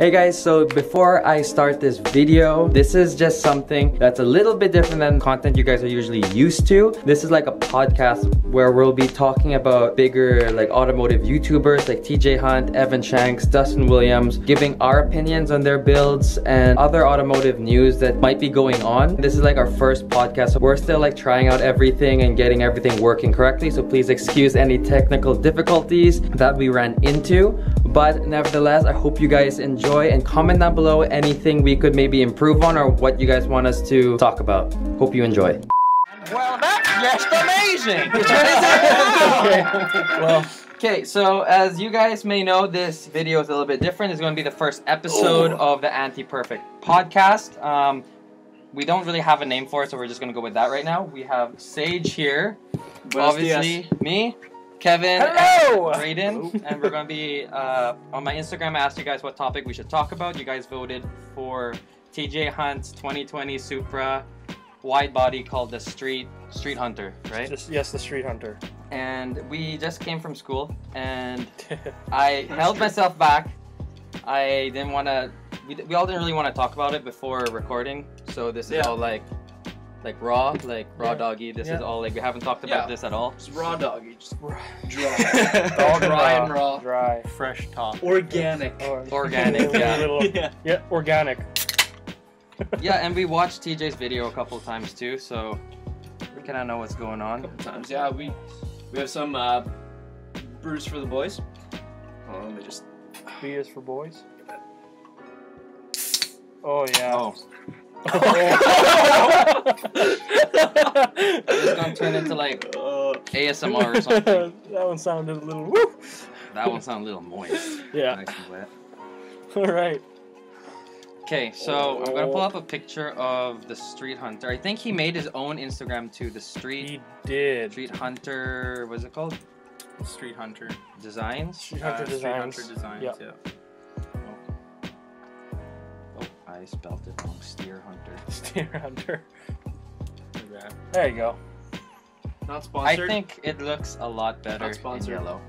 Hey guys, so before I start this video, this is just something that's a little bit different than content you guys are usually used to. This is like a podcast where we'll be talking about bigger like automotive YouTubers like TJ Hunt, Evan Shanks, Dustin Williams, giving our opinions on their builds and other automotive news that might be going on. This is like our first podcast, so we're still like trying out everything and getting everything working correctly, so please excuse any technical difficulties that we ran into. But nevertheless, I hope you guys enjoy and comment down below anything we could maybe improve on or what you guys want us to talk about. Hope you enjoy. Well, that's just amazing. okay. Well, okay, so as you guys may know, this video is a little bit different. It's going to be the first episode of the Anti-Perfect podcast. Um, we don't really have a name for it, so we're just going to go with that right now. We have Sage here. Buenos obviously, me, Kevin, Hello! and Brayden, and we're going to be uh, on my Instagram. I asked you guys what topic we should talk about. You guys voted for TJ Hunt's 2020 Supra wide body called the Street Street Hunter, right? Just, yes, the Street Hunter. and we just came from school and I held myself back. I didn't want to. We, we all didn't really want to talk about it before recording, so this is Yeah. all like, like raw, like raw Yeah. doggy. This is all like we haven't talked about Yeah. this at all. Just raw doggy, just All dry. dry and raw. Dry. fresh top. Organic. Or- Organic, yeah. Little- Yeah. yeah, organic. yeah, and we watched TJ's video a couple times too, so we kind of know what's going on. couple times, yeah. We we have some uh, brews for the boys. Oh, let me just. B is for boys. Oh yeah. Oh, it's it's gonna turn into like Uh, ASMR or something. that one sounded a little woo. That one sounded a little moist. Yeah. Nice and wet. All right. Okay, so I'm gonna pull up a picture of the Street Hunter. I think he made his own Instagram too. The Street He did. Street Hunter, what's it called? Street Hunter. Designs. Street Hunter Uh, Street Designs. Hunter Designs, Yeah. yeah. I spelled it wrong. Steer Hunter. Steer Hunter. Look at that. There you go. not sponsored. I think it looks a lot better Not in sponsored. yellow.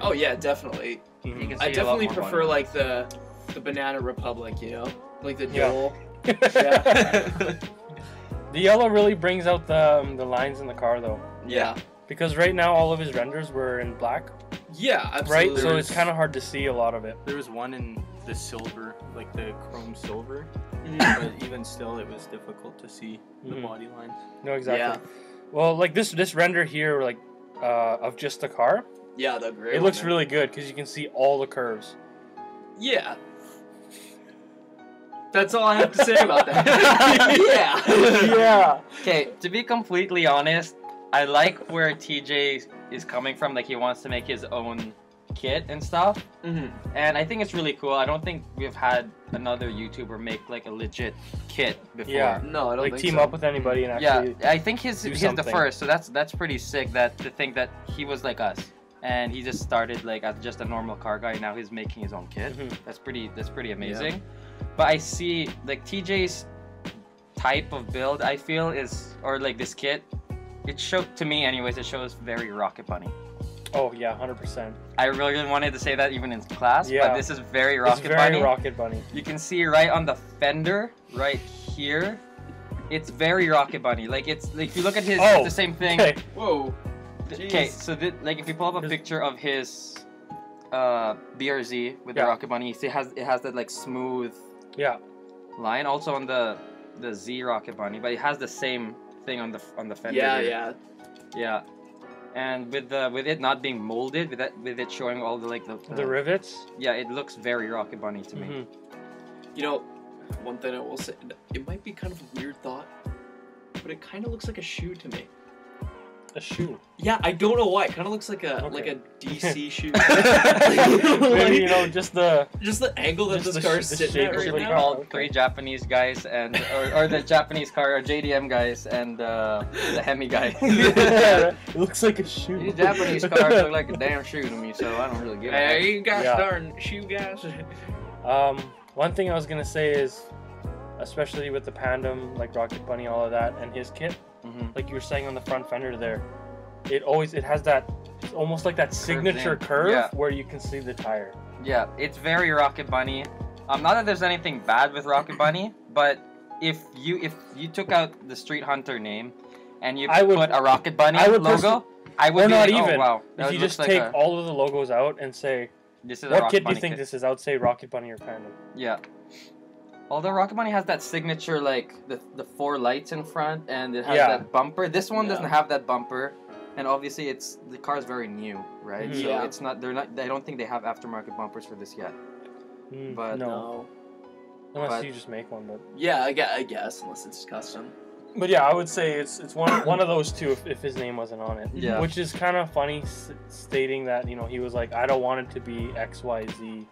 Oh yeah, definitely. You can I see a lot definitely prefer body. like the the Banana Republic. You know, like the Yeah. Joel. the yellow really brings out the um, the lines in the car though, Yeah. because right now all of his renders were in black, Yeah. Absolutely. right? So it's kind of hard to see a lot of it. There was one in the silver, like the chrome silver, Mhm. but even still, it was difficult to see the Mhm. body lines. No, exactly. Yeah. Well, like this this render here, like uh, of just the car, Yeah, the gray. it looks one. really good because you can see all the curves. Yeah. That's all I have to say about that. yeah. yeah. Okay, to be completely honest, I like where TJ is coming from. Like he wants to make his own kit and stuff. hmm And I think it's really cool. I don't think we've had another YouTuber make like a legit kit before. Yeah. No, I don't Like think team so. up with anybody and actually. Yeah. I think his do he's the first, so that's that's pretty sick. That to think that he was like us, and he just started like as just a normal car guy. Now he's making his own kit. Mhm. That's pretty that's pretty amazing. But I see like TJ's type of build. I feel is or like this kit. It showed to me, anyways. It shows very Rocket Bunny. Oh yeah, hundred percent. I really wanted to say that even in class, Yeah. but this is very It's Rocket very Bunny. Rocket Bunny. You can see right on the fender, right here. It's very Rocket Bunny. Like it's like if you look at his, Oh, the same thing. Okay. Whoa. Okay, so thi- like if you pull up a picture of his uh, BRZ with Yeah. the Rocket Bunny, you see it has it has that like smooth Yeah. line. Also on the the Z Rocket Bunny, but it has the same thing on the on the fender. Yeah, here. yeah. yeah. And with the with it not being molded, with that with it showing all the like the, The rivets. yeah, it looks very Rocket Bunny to me. Mhm. You know, one thing I will say, it might be kind of a weird thought, but it kind of looks like a shoe to me. A shoe. Yeah, I don't know why. It kind of looks like a Okay. like a DC shoe. Maybe you know just the Just the angle that this the car's sh- sitting shape at of It should right be now. called Okay. three Japanese guys and or, or the Japanese car or JDM guys and uh, the Hemi guy. it looks like a shoe. These Japanese cars look like a damn shoe to me, so I don't really give a Hey, you guys Yeah. darn shoe guys. Um, one thing I was gonna say is, especially with the Pandem, like Rocket Bunny, all of that, and his kit, Mhm. like you were saying on the front fender there, it always it has that it's almost like that signature curve Yeah. where you can see the tire. Yeah, it's very Rocket Bunny. Um, not that there's anything bad with Rocket Bunny, but if you if you took out the Street Hunter name and you I would- put a Rocket Bunny I would logo, I would not like, even. Oh, wow, If you just like take a- all of the logos out and say, this is what kit do you think this is? I would say Rocket Bunny or Panda. Yeah. Although Rocket Bunny has that signature like the the four lights in front and it has Yeah. that bumper. This one Yeah. doesn't have that bumper. And obviously it's the car's very new, right? Mhm. So Yeah. it's not they're not I don't think they have aftermarket bumpers for this yet. Mm, But- no, No. unless but- you just make one. But Yeah, I guess, I guess unless it's custom. but yeah, I would say it's it's one one of those two if, if his name wasn't on it. Yeah. Which is kind of funny, s- stating that you know he was like, I don't want it to be X Y Z.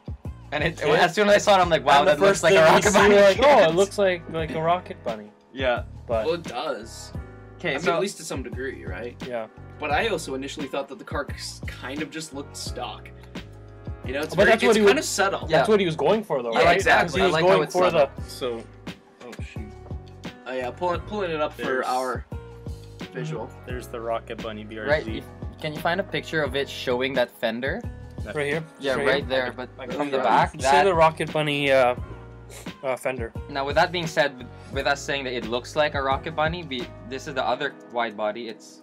And it, Yeah. as soon as I saw it, I'm like, wow, And that looks first like a Rocket Bunny. like, oh, it looks like like a Rocket Bunny. Yeah. But Well, it does. Okay, I mean, so at least to some degree, right? yeah, But I also initially thought that the car kind of just looked stock. You know, it's But very, that's what it's he kind would- of subtle. Yeah. that's what he was going for though, Yeah, right? exactly. He I was like how going it's for the So, oh shoot. Oh yeah, pulling pulling it up for our mm-hmm. visual. There's the Rocket Bunny BRZ. right, can you find a picture of it showing that fender? Right here. Yeah, Straight right up. there. But Like from the front. back, You see the Rocket Bunny uh, uh, fender. Now, with that being said, with, with us saying that it looks like a Rocket Bunny, we, this is the other wide body. It's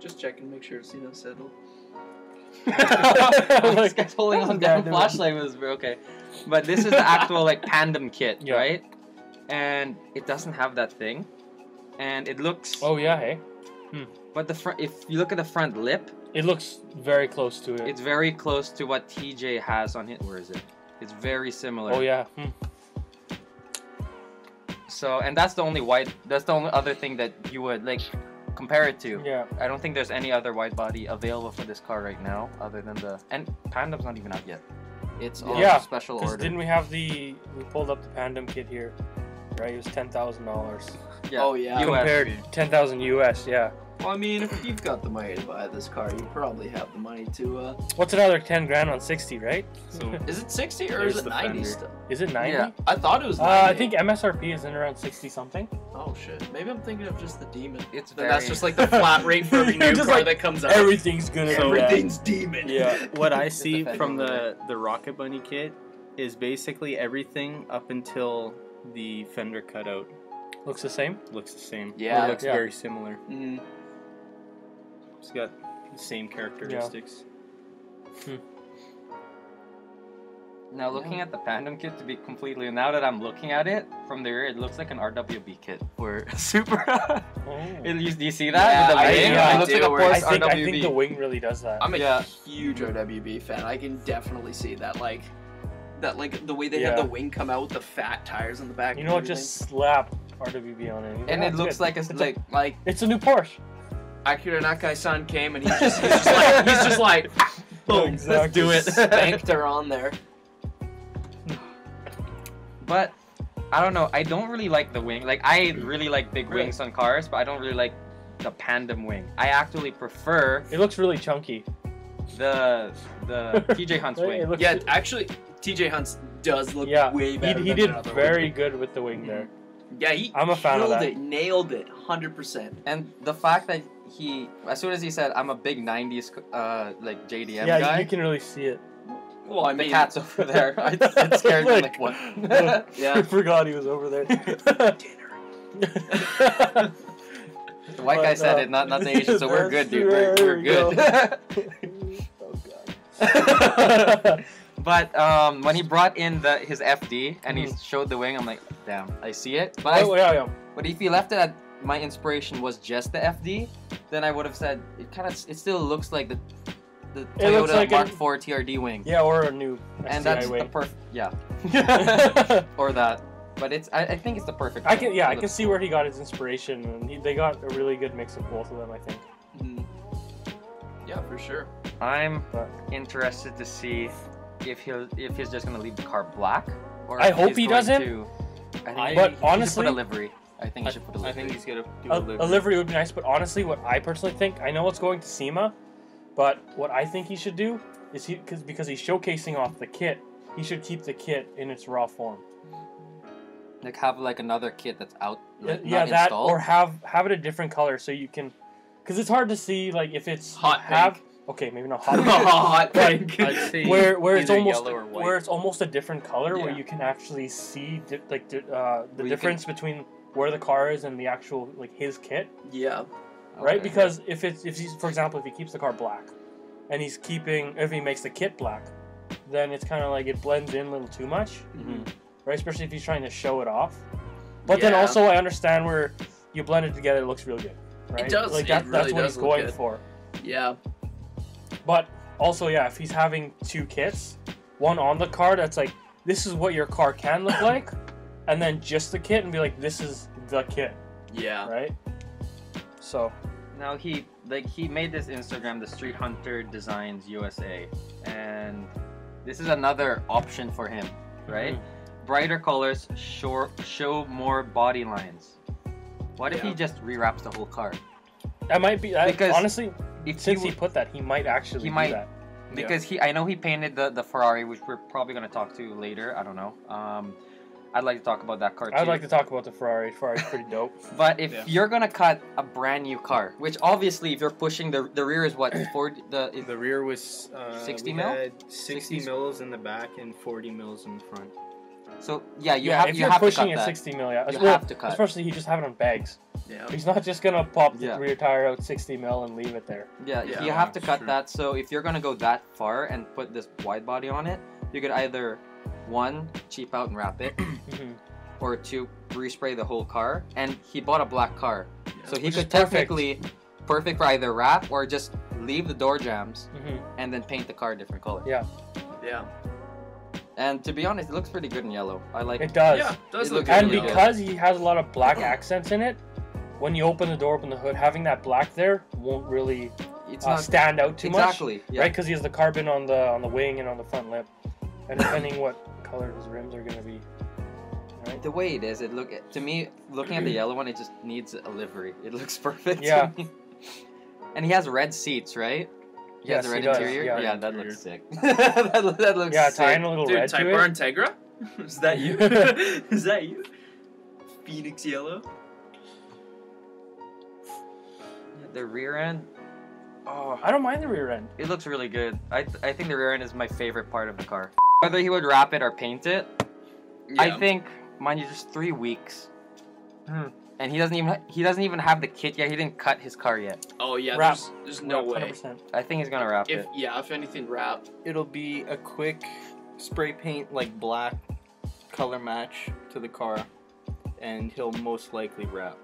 Just checking, make sure it's you know settled. this guy's holding on Yeah, down dude. flashlight was okay, but this is the actual like Pandem kit, Yeah. right? And it doesn't have that thing, and it looks. Oh yeah, hey, But the front, if you look at the front lip, it looks very close to it. it's very close to what TJ has on it. Where is it? It's very similar. oh yeah, hmm. So, and that's the only white. That's the only other thing that you would like compare it to. yeah. I don't think there's any other wide body available for this car right now, other than the and Pandem's not even out yet. It's all Yeah, special order. didn't we have the we pulled up the Pandem kit here, right? It was ten thousand dollars. Yeah. Oh, yeah. US. Compared ten thousand US, yeah. Well, I mean, if you've got the money to buy this car, you probably have the money to. uh What's another ten grand on sixty, right? So Is it sixty or is it ninety fender. still? Is it ninety? Yeah. I thought it was. 90. Uh, I think MSRP is in around sixty something. Oh shit! Maybe I'm thinking of just the demon. It's Then that's just like the flat rate for every new car like that comes out. Everything's gonna So- be Everything's demon. Yeah. what I see the from the the Rocket Bunny kit is basically everything up until the fender cutout Looks the same. looks the same. Yeah. it looks Yeah. very similar. Mm, It's got the same characteristics. Now looking at the Pandem kit, to be completely now that I'm looking at it from the rear, it looks like an RWB kit for Supra. Oh. it, you, do you see that? Yeah, the I- yeah, it looks do, like a where Porsche I think I think the wing really does that. I'm a Yeah. huge RWB fan. I can definitely see that. Like that, like the way they have Yeah. the wing come out with the fat tires on the back. you know what? Just slap RWB on oh, it. and it looks good. like it's It's like like It's a new Porsche. Akira Nakai's son came and he's just he's just like he's just like boom, Exactly. let's do it. Spanked her on there. But I don't know. I don't really like the wing. Like I really like big Really? wings on cars, but I don't really like the Pandem wing. I actually prefer It looks really chunky. the the TJ Hunt's wing. Yeah, actually, TJ Hunts does look Yeah, way he, better. he than did very good with the wing there. One. Yeah, he. I'm a fan of that. It, nailed it, hundred percent. And the fact that he, as soon as he said, "I'm a big '90s uh like JDM yeah, guy," you can really see it. Well, I mean, the mean, cat's over there. it, it scared me. Look. Like what? Yeah. I forgot he was over there. the white guy said uh, it, not not the Asian. So we're good, dude. We're, we're we good. oh god. But um, when he brought in the his FD and he Mhm. showed the wing, I'm like, damn, I see it. But I, oh, yeah, yeah. but if he left it at my inspiration was just the FD, then I would have said it kind of it still looks like the the It Toyota like Mark an- IV TRD wing. Yeah, or a new and STI that's the perfect yeah or that but it's I, I think it's the perfect I can yeah, I can looks see where he got his inspiration, and he, they got a really good mix of both of them. I think. Mhm. Yeah, for sure. i'm But- interested to see if he'll if he's just gonna leave the car black or I hope he doesn't. to- i think I- he- But he should honestly- put a livery i think he I, should put a I livery think he's gonna do A, a livery. a livery would be nice, but honestly, what I personally think, I know it's going to SEMA, but what I think he should do is he because because he's showcasing off the kit, he should keep the kit in its raw form. like have like another kit that's out uh, like, yeah, not that installed. or have have it a different color so you can, because it's hard to see like if it's Hot have Okay, maybe not hot pink. Hot pink. I'd say where where it's either almost yellow or white. where it's almost a different color where Yeah. you can actually see di- like di- uh, the Where you difference between where the car is and the actual like his kit Yeah. right Okay. because if it's if he's for example if he keeps the car black and he's keeping if he makes the kit black then it's kind of like it blends in a little too much Mhm. right especially if he's trying to show it off but then Yeah. also I understand where you blend it together it looks real good right does, like it that, that's really what does he's look going good. for Yeah. But also, yeah, if he's having two kits, one on the car that's like, this is what your car can look like, and then just the kit and be like, this is the kit, Yeah. right? So, Now he like he made this Instagram, the Street Hunter Designs USA, and this is another option for him, right? Mm-hmm. Brighter colors show show more body lines. What if he just rewraps the whole car? that might be, I, Because honestly, If since he, he put that, he might actually He do might- that. because he I know he painted the the Ferrari, which we're probably gonna talk to later. I don't know. Um, I'd like to talk about that car too. I'd like to talk about the Ferrari. Ferrari's pretty dope. But if Yeah. you're gonna cut a brand new car, which obviously if you're pushing the the rear is what Ford the The rear was uh, 60 mil? had 60 60s? mils in the back and 40 mils in the front. so yeah you yeah, have if you you're have pushing to at cut that. 60 mil, yeah. You Well, have to cut. Especially you just have it on bags. Yeah. He's not just gonna pop the Yeah. rear tire out 60 mil and leave it there. Yeah, Yeah, you have to cut true. that. So if you're gonna go that far and put this wide body on it, you could either one cheap out and wrap it, Mhm. or two respray the whole car. And he bought a black car, so he Which could perfect. technically perfect for either wrap or just leave the door jambs Mhm. and then paint the car a different color. Yeah. Yeah. And to be honest, it looks pretty good in yellow. I like. It It does. Yeah. it Does It look looks and really good. because he has a lot of black accents in it, when you open the door, open the hood, having that black there won't really It's uh, not stand out too much, exactly. Yeah. right? Because he has the carbon on the on the wing and on the front lip, and depending what color his rims are gonna be, right? The way it is, it look to me looking at the yellow one, it just needs a livery. It looks perfect. Yeah. And he has red seats, right? He Yes, has a red interior. yeah. Yeah, Red that interior. looks sick. that, that looks Yeah, sick. tying a little Dude, red Type to R it. Integra? Is that you? Is that you? Phoenix yellow? The rear end. Oh, I don't mind the rear end. it looks really good. I th- I think the rear end is my favorite part of the car. Whether he would wrap it or paint it, I think, mind you, just three weeks. Hmm. And he doesn't even he doesn't even have the kit yet. He didn't cut his car yet. Oh yeah. Wrap. There's, there's no way. 100%. I think he's gonna wrap If it. yeah, if anything, wrap. It'll be a quick spray paint, like black color match to the car, and he'll most likely wrap.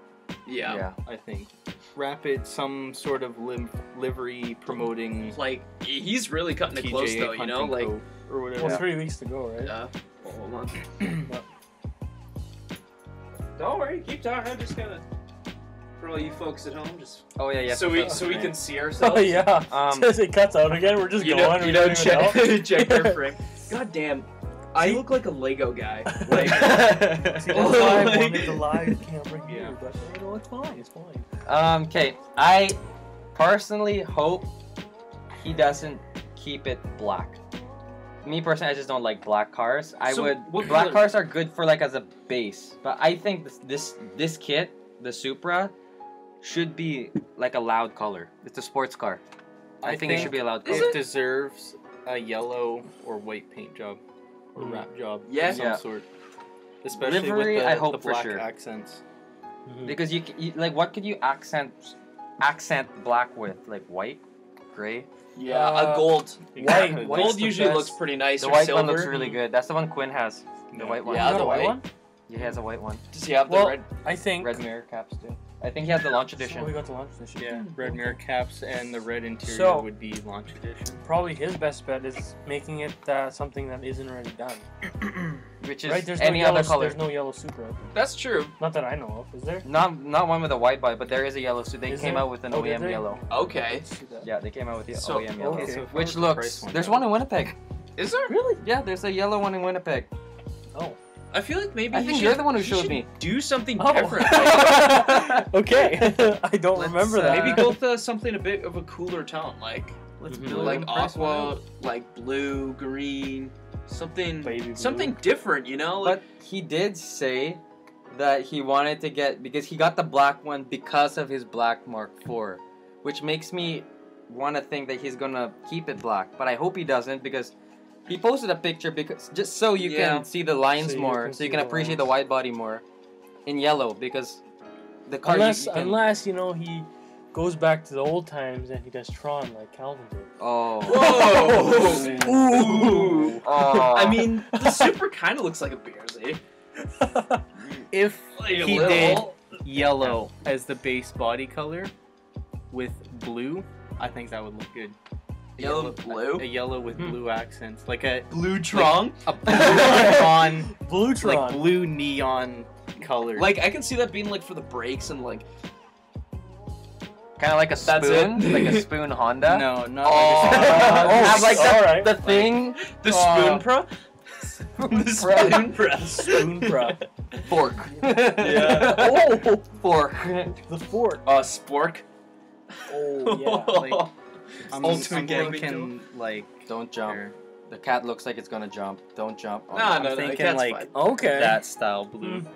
Yeah. yeah. I think. Wrap it some sort of lim- livery promoting Like he's really cutting it close though. You know, like or whatever. Well, three weeks to go, right? yeah. Oh, hold on. Don't worry, keep talking. I'm just gonna. For all you folks at home, just Oh yeah, yeah. so we so we can see ourselves. Oh yeah. Um, As it cuts out again, we're just you going. know, we you know, don't check know. check their frame. God damn, I See? look like a Lego guy. Like, See, that's Oh, why I wanted to lie camera here, Yeah. but you know, it's fine. It's fine. Um, okay, I personally hope he doesn't keep it black. Me personally, I just don't like black cars. I So, would what black color- cars are good for like as a base, but I think this this this kit, the Supra, should be like a loud color. It's a sports car. I, think, it should be a loud Is color. it deserves a yellow or white paint job or Mm. wrap job Yeah. of some Yeah. sort. Especially Livery, with the, I hope the for black sure. accents. Because you, you like what could you accent accent black with? Like white, gray. yeah, Uh, a gold. White- Gold usually best. looks pretty nice. The or white silver. one looks really good. That's the one Quinn has. The Yeah. white one. Yeah, the white white. one. Yeah, he has a white one. Does he have the red? I think. Red mirror caps too. I think he has the launch edition. Oh, we got the launch edition. Yeah, Hmm, red mirror caps and the red interior So- would be launch edition. Probably his best bet is making it uh, something that isn't already done. which is right? There's any no yellow, other color. There's no yellow Supra. That's true. Not that I know of. Is there? Not not one with a white body, but there is a yellow. So they Is came there? out with an Oh, OEM yellow. Okay. Let's see that. Yeah, they came out with the So- OEM yellow, okay. so which looks. price one There's out- one in Winnipeg. Is there? Really? Yeah, there's a yellow one in Winnipeg. Oh. I feel like maybe I he think should, you're the one who he showed should me. Do something Oh. different. okay. I don't Let's, remember uh, that. Maybe go with uh, something a bit of a cooler tone, like Let's Mhm. build like and price one aqua, like blue, green, something, blue. something different. You know, like But he did say that he wanted to get because he got the black one because of his black Mark IV, which makes me want to think that he's gonna keep it black, but I hope he doesn't because he posted a picture because just so you Yeah. can see the lines So more, can so you can the appreciate the lines. wide body more in yellow because the car. you- unless you can- unless you know he goes back to the old times and he does Tron like Calvin did. Oh. Whoa! Ooh. Oh. I mean, the Supra kind of looks like a Bears, eh? If Like he little. did yellow as the base body color with blue, I think that would look good. A Yellow with blue? A yellow with Hmm. blue accents, like a Blue Tron. a blue neon, Blue Tron. like blue neon color. Like I can see that being like for the brakes and like kind of like a That's spoon, it? like a spoon Honda. no, not Oh, like a Oh, like the, alright. the thing, the Oh. Spoon Pro. the Spoon pro. Spoon pro. fork. Yeah. Oh, fork. the fork. Uh, Spork. Oh yeah. like- I'm, Ultimate I'm gaming thinking like Don't jump. or The cat looks like it's gonna jump. Don't jump. on Nah, no, I'm no, thinking that's like fine. Okay. that style blue. Mm.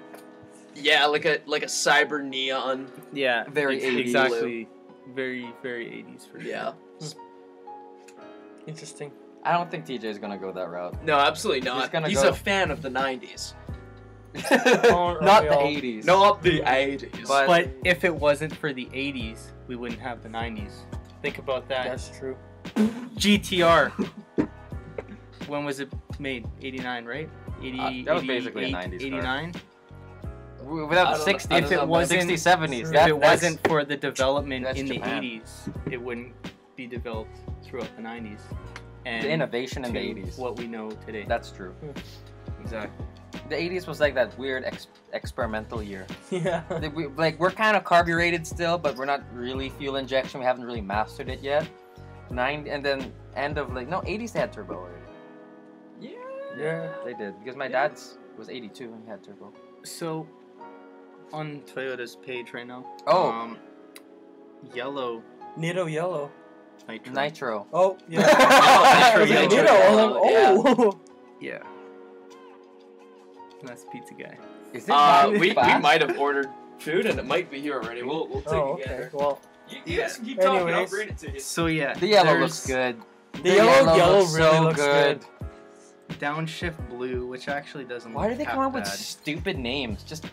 Yeah, like a like a cyber neon. Yeah, Very ex- 80s. exactly. Very very 80s for sure. Yeah. Interesting. I don't think TJ is gonna go that route. No, absolutely not. gonna He's go- a fan of the '90s, Aren't the 80s. not the '80s. But- But if it wasn't for the 80s, we wouldn't have the 90s. Think about that. That's true. GTR. when was it made? 89, right? 80, Uh, that was basically a 90s 89. W- Without I the don't know- 60s, I don't 60s, 70s. If If That, it wasn't for the development in Japan. the 80s, it wouldn't be developed throughout the 90s. And the innovation in the to 80s. What we know today. That's true. exactly. The 80s was like that weird ex- experimental year. Yeah. Like, we, like we're kind of carbureted still, but we're not really fuel injection. We haven't really mastered it yet. Nine and then end of like no 80s they had turbo already. yeah. Yeah. They did because my dad's was 82 and he had turbo. So, on Toyota's page right now. Oh. Um, yellow Nitto yellow. nitro. Nitro. Oh yeah. Nitro I was like, yellow. Nitto. I was like, oh. Yeah. That's pizza guy. Is it Uh, we, we might have ordered food and it might be here already. We'll we'll take Oh, a okay. gander. Well, You, you guys can keep talking. I'll Anyways. bring it to you. So yeah, The yellow looks good. the yellow yellow looks really so looks good. Downshift blue, which actually doesn't. Why do they come up with stupid names? Just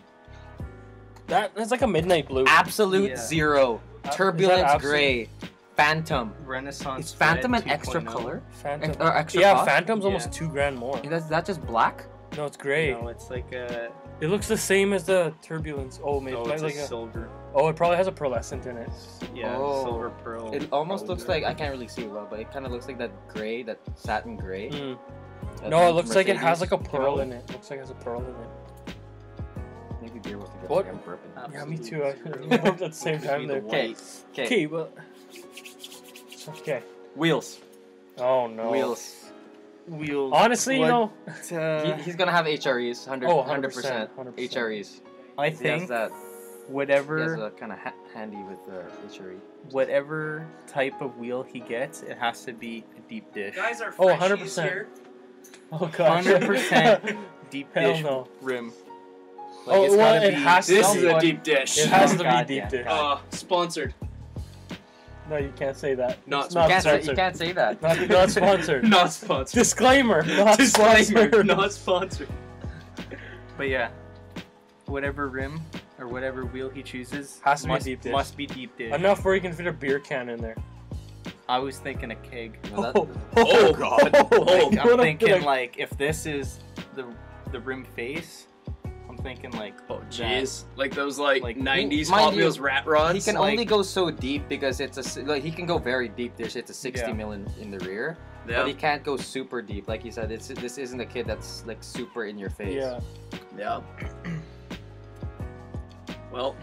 That that's like a midnight blue. absolute Yeah. zero, Uh, is turbulence absolute- gray, phantom. Renaissance? Is phantom Red an extra 2.0? color? Phantom. Ex- or extra yeah, cost? Phantom's Yeah. almost two grand more. Is that, is that just black? No, it's gray. No, it's like a. It looks the same as the turbulence. Oh, maybe Oh, it's like a a, silver. oh, it probably has a pearlescent in it. Yeah, Oh. silver pearl. It almost looks like I can't really see it well, but it kind of looks like that gray, that satin gray. Mm. that No, it looks like it has like a pearl came in it. Looks like it has a pearl in it. Maybe beer was a good What? thing, I'm burping. Yeah, me too. I zero. burped at the same time there. Okay, okay. Okay, well. Okay. Wheels. Oh no. Wheels. Wheels. Honestly, What, you know, uh, He, he's gonna have HREs, 100 Oh, 100%. 100%. HREs. I He has think that. Whatever a kind of ha- handy with the HRE. whatever type of wheel he gets, it has to be a deep dish. Guys are Oh, 100%. here. oh gosh. 100% deep dish no. rim. Oh, it's well, gotta it be- has to This is a deep dish. It has Oh, to God, be deep yeah. dish. Uh, sponsored. No, you can't say that. Not It's You not can't, say, sponsored. you can't say that. Not, not sponsored. Not sponsored. Disclaimer. Not Disclaimer. sponsored. Not sponsored. But yeah, whatever rim or whatever wheel he chooses Has to be must, deep dish. must be deep dish. Enough where you can fit a beer can in there. I was thinking a keg. No, that- Oh, God. Oh, oh, oh, oh, Like, I'm thinking like- like if this is the the rim face, I'm thinking like Oh, jeez. Like those like, Like, 90s mind Hot you, Wheels rat rods. he can like, only go so deep because it's a like he can go very deep. There's it's a 60 Yeah. mil in, in the rear, Yeah. but he can't go super deep. Like he said, it's this isn't a kid that's like super in your face. Yeah. Yeah. well,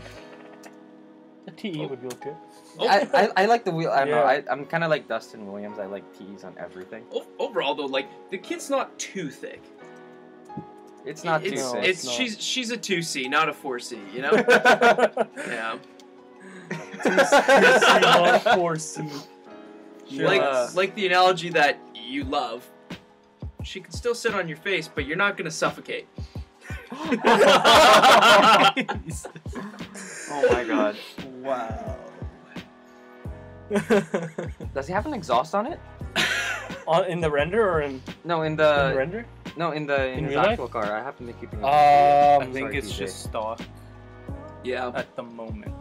A TE oh. would look good. Oh. I, I, I like the wheel. I don't know. Yeah. I, I'm kind of like Dustin Williams. I like T's on everything. o- overall though, like the kid's not too thick. It's not too it's, No, thick. it's not. she's she's a two C, not a four C. You know? yeah. Two C, Four C. Like Yeah. like the analogy that you love. She can still sit on your face, but you're not gonna suffocate. oh my god. wow. Does he have an exhaust on it? On, in the render or in, No, in in the the render? No in the in, In his real life? actual car. I happen to keep it. I Um, think sorry, it's TJ. just stock Yeah. at the moment.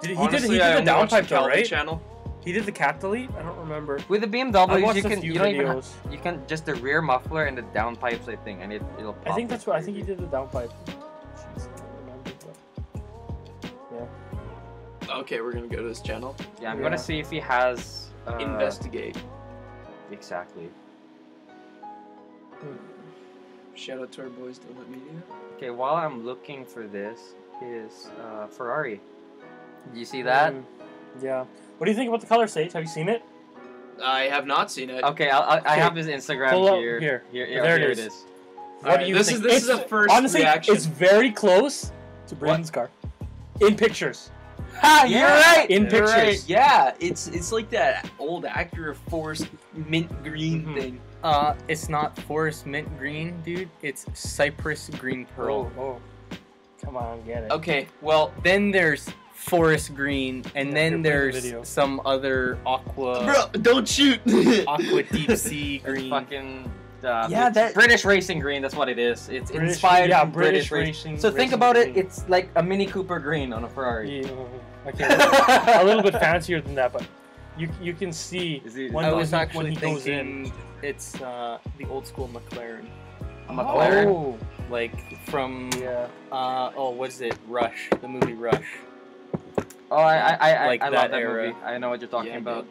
did, he Honestly, did he did the downpipe though, right? channel. He did the cat delete. I don't remember. With the I BMWs, you can you don't even have, you can just the rear muffler and the downpipes. I think, and it it'll. Pop I think that's what I think he did the downpipe. Jeez, I don't remember, but- Okay, we're gonna go to his channel. Yeah, I'm Yeah. gonna see if he has. Uh, Investigate. Exactly. Shout out to our boys, Don't Let Media. Okay, while I'm looking for this, is uh, Ferrari. Do you see that? Mm, yeah. What do you think about the color Sage? Have you seen it? I have not seen it. Okay, I'll, I, I have his Instagram Pull up here. here. Here, here, There it here is. it is. What Alright, do you this think? is this is It's- a first honestly, reaction. It's very close to Braden's car. In pictures. Ha, you're right! In You're pictures. right. Yeah, it's it's like that old Acura Force mint green Mhm. thing. Uh, it's not forest mint green, dude. It's cypress green pearl. Oh, oh. Come on, get it. Okay, well, Then there's forest green, and Yeah, then here, play the there's some other aqua bro, don't shoot. aqua deep sea It's green. fucking. Uh, Yeah, that- British racing green. That's what it is. It's British- inspired yeah, British, British racing. racing- So think racing about it. It's like a Mini Cooper green on a Ferrari. Yeah, okay, a little bit fancier than that, but you you can see when, I was he- actually when he goes in. thinking it's uh, the old school McLaren, A McLaren. Oh, like from yeah. uh, oh, what's it? Rush, the movie Rush, Oh, I I I, Like I, I that love that era. movie. I know what you're talking Yeah, about.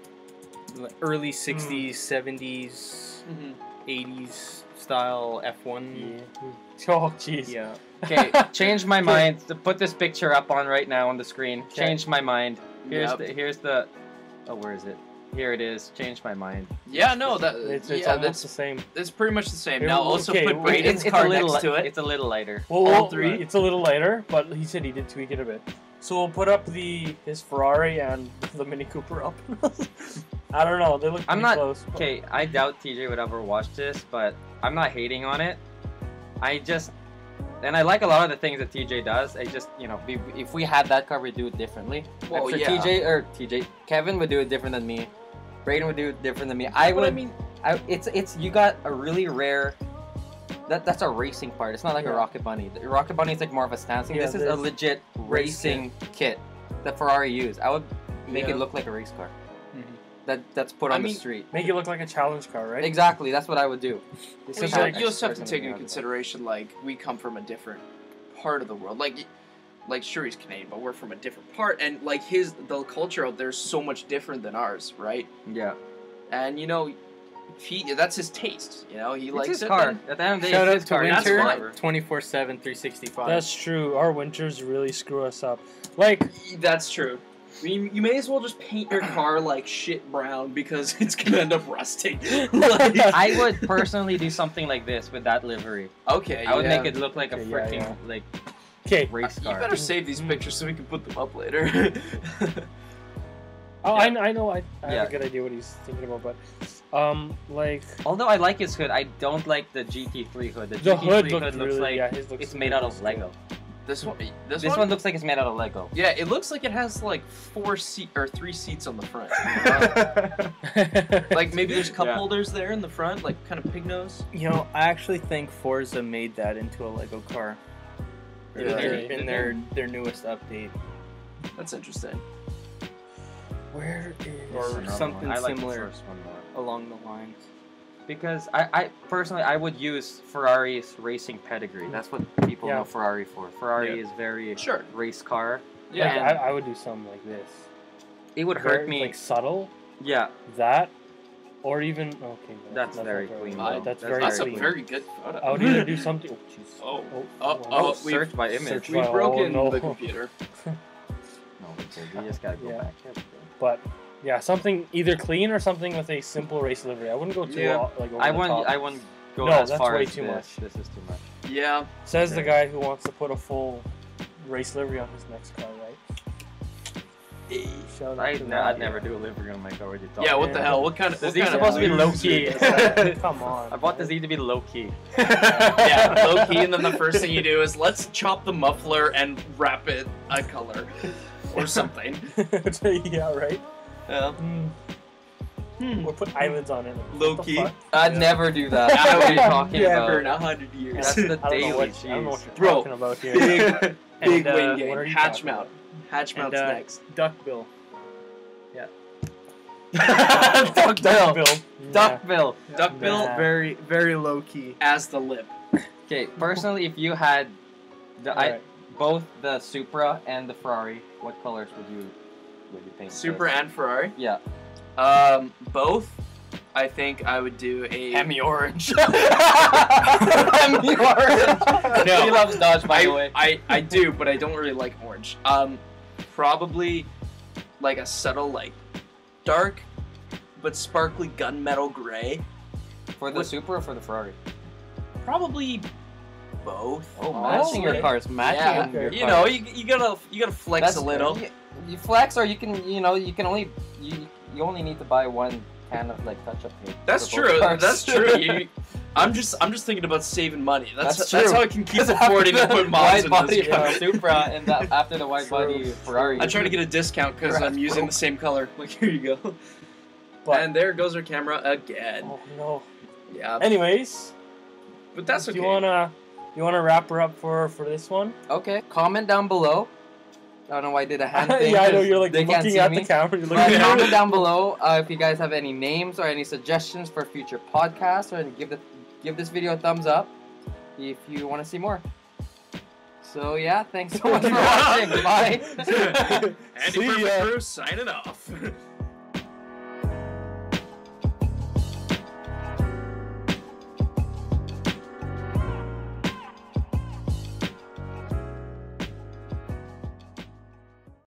Like early '60s, '70s, Mhm. '80s style F1. yeah. Oh, jeez. Yeah. Okay, change my mind. To put this picture up on right now on the screen. Change my mind. Here's Yep. the here's the. Oh, where is it? Here it is. Change my mind. Yeah, no, that It's, it's yeah, almost that's the same. It's pretty much the same. Now also okay, put Braden's it's, car little next to it. It's a little lighter. Well, All well, three? It's a little lighter, but he said he did tweak it a bit. So we'll put up the his Ferrari and the Mini Cooper up. I don't know. They look I'm not- close. Okay, I doubt TJ would ever watch this, but I'm not hating on it. I just, and I like a lot of the things that TJ does. I just, you know, we, if we had that car, we'd do it differently. Well, I'm yeah. TJ or TJ, Kevin would do it different than me. Braden would do it different than me. I would. I mean, I, it's it's you got a really rare. That that's a racing part. It's not like Yeah. a Rocket Bunny. The Rocket Bunny is like more of a stancing. Yeah, this is a legit racing kit that Ferrari used. I would make it look like a race car. Mhm. That that's put I on the street. Make it look like a challenge car, right? Exactly. That's what I would do. This well, is you, how you also have to take into out of that. consideration like we come from a different part of the world. Like, like sure he's Canadian, but we're from a different part, and like his the culture out there is so much different than ours, right? Yeah. And you know, he that's his taste. You know, he It's likes his it. car. then- At the end of the day, Shout it's out his to car. That's Winter, whatever. 24 7, 365. That's true. Our winters really screw us up. Like, That's true. I mean, you may as well just paint your car like shit brown because it's gonna end up rusting. like, I would personally do something like this with that livery. okay, I would yeah. make it look like a Okay, yeah, freaking yeah. like okay. race car. You better save these Mm. pictures so we can put them up later. Oh, Yeah. I, I know. I, I Yeah. have a good idea what he's thinking about, but um, like Although I like his hood, I don't like the GT3 hood. The, the GT3 hood looked looks really. like yeah, looks it's made out of really Lego. This one, this, This, one, one? looks like it's made out of Lego. yeah, it looks like it has like four seat or three seats on the front. like maybe there's cup Yeah. holders there in the front, like kind of pig nose. You know, I actually think Forza made that into a Lego car. In, Really? their, Did in they? their, their newest update. That's interesting. Where is Or something like similar. The first one more. Along the lines. Because I, I personally I would use Ferrari's racing pedigree. That's what people Yeah. know Ferrari for. Ferrari Yeah. is very Sure. race car. Yeah. Like, I, I would do something like this. It would Very, hurt me. Like subtle. yeah, That, or even okay. no, That's not very very clean, good. That's, That's very That's a very good photo. I would either do something. Oh, jeez. Oh. oh, Oh, oh, oh, oh, we've- search by image. We've Oh, broken no. the computer. No, okay, you just gotta go Yeah. back. But yeah, something either clean or something with a simple race livery. I wouldn't go too Yeah. all- like over I the wouldn't. top. I wouldn't go No, as that's far way as too this. much. This is too much. Yeah. Says the guy who wants to put a full race livery on his next car, right? Shout I, no, I'd never do a livery on my car. What you talking Yeah. What the hell? What kind of? This what is kind supposed to be low key. Come on. I bought this E to be low key. yeah, low key, and then the first thing you do is let's chop the muffler and wrap it a color or something. yeah, right. Yeah. Mm. Hmm. We'll put eyelids on it. Low key. fuck? I'd Yeah. never do that. I know what you're talking Never in about. a hundred years. That's the I don't know daily what, I don't know what you're Bro. talking about here. big, big And, uh, wing what game. are you Hatch mount. Hatch And, mount's uh, next. Duckbill. Yeah. Duckbill. Bill. Duckbill. Duckbill Nah. Very, very low key. as the lip. Okay, personally, if you had the I, Alright. both the Supra and the Ferrari, what colors would you would you paint? Supra those? and Ferrari. Yeah. Um, both. I think I would do a Hemi orange. Hemi orange. No. He loves Dodge, by the way. I I do, but I don't really like orange. Um, probably like a subtle like dark but sparkly gunmetal gray. For the What- Supra or for the Ferrari? Probably both. Oh, Oh, matching your cars, matching Yeah, your you cars. know, you, you gotta you gotta flex That's a little. You, you flex, or you can, you know, you can only you you only need to buy one can of like touch-up paint. That's true. cars. That's true. You, I'm just I'm just thinking about saving money. That's That's that's, how I can keep affording to put mods in body uh, this for car. the Supra and the, after the True. body Ferrari. I try to get a discount because I'm using bro. the same color. Like here you go. But, and there goes our camera again. oh no. Yeah, Anyways, but that's do okay. you wanna you wanna wrap her up for for this one? Okay, comment down below. I don't know why I did a hand thing. yeah, I know you're like they can't looking see at me. the camera. You're But looking at comment it. down below uh, if you guys have any names or any suggestions for future podcasts, or give the give this video a thumbs up if you want to see more. So yeah, thanks so much for watching. Bye. Andy See ya. Crew signing off.